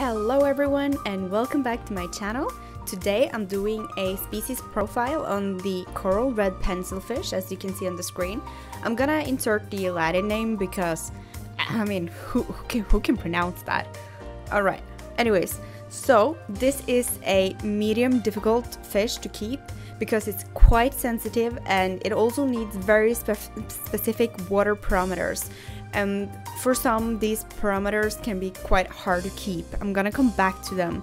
Hello everyone and welcome back to my channel. Today I'm doing a species profile on the coral red pencilfish as you can see on the screen. I'm gonna insert the Latin name because, I mean, who, who, can, who can pronounce that? Alright, anyways, so this is a medium difficult fish to keep because it's quite sensitive and it also needs very spe specific water parameters. And for some, these parameters can be quite hard to keep. I'm gonna come back to them.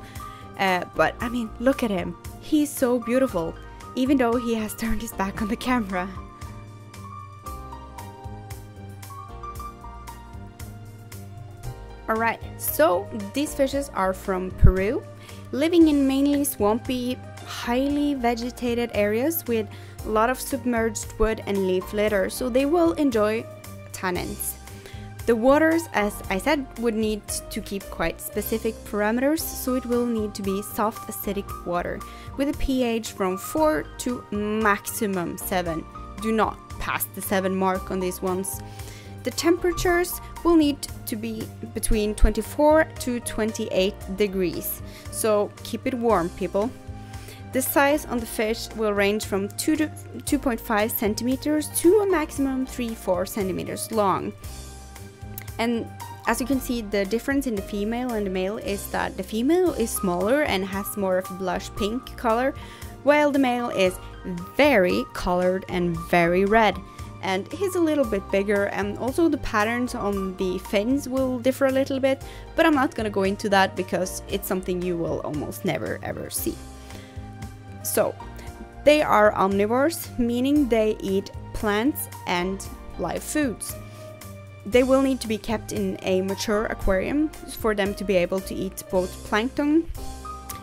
Uh, but I mean, look at him. He's so beautiful, even though he has turned his back on the camera. Alright, so these fishes are from Peru, living in mainly swampy, highly vegetated areas with a lot of submerged wood and leaf litter, so they will enjoy tannins. The waters, as I said, would need to keep quite specific parameters, so it will need to be soft acidic water with a pH from 4 to maximum 7. Do not pass the 7 mark on these ones. The temperatures will need to be between 24 to 28 degrees, so keep it warm, people. The size on the fish will range from 2 to 2.5 centimeters to a maximum 3-4 centimeters long. And as you can see, the difference in the female and the male is that the female is smaller and has more of a blush pink color, while the male is very colored and very red. And he's a little bit bigger, and also the patterns on the fins will differ a little bit, but I'm not gonna go into that because it's something you will almost never ever see. So, they are omnivores, meaning they eat plants and live foods. They will need to be kept in a mature aquarium for them to be able to eat both plankton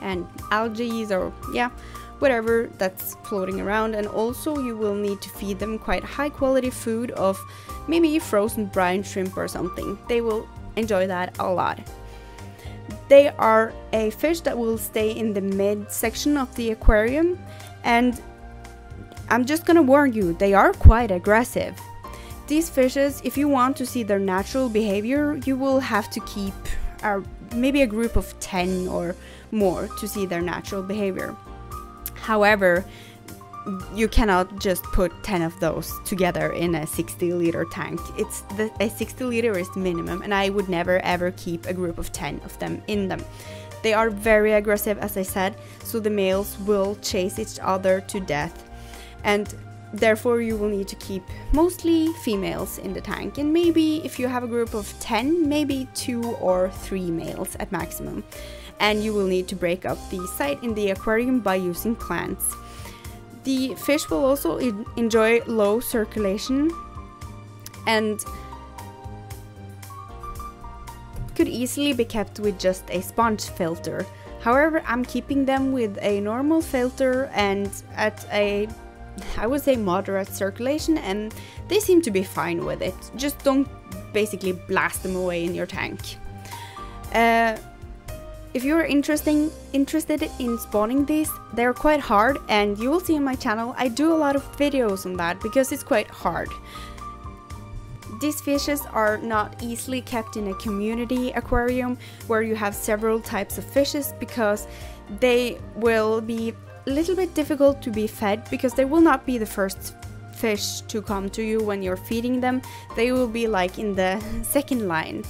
and algae or yeah, whatever that's floating around and also you will need to feed them quite high quality food of maybe frozen brine shrimp or something. They will enjoy that a lot. They are a fish that will stay in the mid section of the aquarium and I'm just gonna warn you, they are quite aggressive. These fishes, if you want to see their natural behavior, you will have to keep uh, maybe a group of 10 or more to see their natural behavior. However, you cannot just put 10 of those together in a 60 liter tank. It's the, a 60 liter is the minimum and I would never ever keep a group of 10 of them in them. They are very aggressive as I said, so the males will chase each other to death. And Therefore, you will need to keep mostly females in the tank, and maybe if you have a group of 10, maybe 2 or 3 males at maximum. And you will need to break up the sight in the aquarium by using plants. The fish will also enjoy low circulation and could easily be kept with just a sponge filter. However, I'm keeping them with a normal filter and at a I would say moderate circulation and they seem to be fine with it. Just don't basically blast them away in your tank. Uh, if you're interesting, interested in spawning these, they're quite hard and you will see on my channel I do a lot of videos on that because it's quite hard. These fishes are not easily kept in a community aquarium where you have several types of fishes because they will be little bit difficult to be fed because they will not be the first fish to come to you when you're feeding them. They will be like in the second line.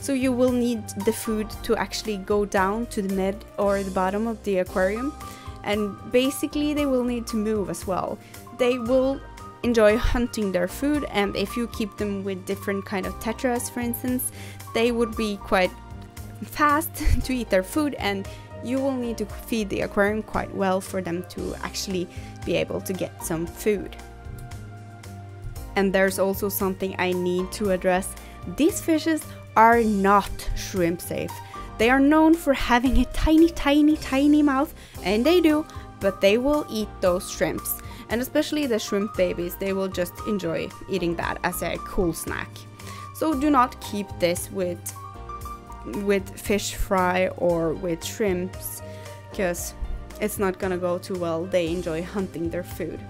So you will need the food to actually go down to the mid or the bottom of the aquarium. And basically they will need to move as well. They will enjoy hunting their food and if you keep them with different kind of tetras for instance, they would be quite fast to eat their food and you will need to feed the aquarium quite well for them to actually be able to get some food. And there's also something I need to address. These fishes are not shrimp safe. They are known for having a tiny, tiny, tiny mouth, and they do, but they will eat those shrimps. And especially the shrimp babies, they will just enjoy eating that as a cool snack. So do not keep this with with fish fry or with shrimps because it's not gonna go too well. They enjoy hunting their food.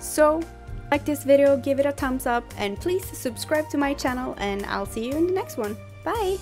So, like this video, give it a thumbs up and please subscribe to my channel and I'll see you in the next one. Bye!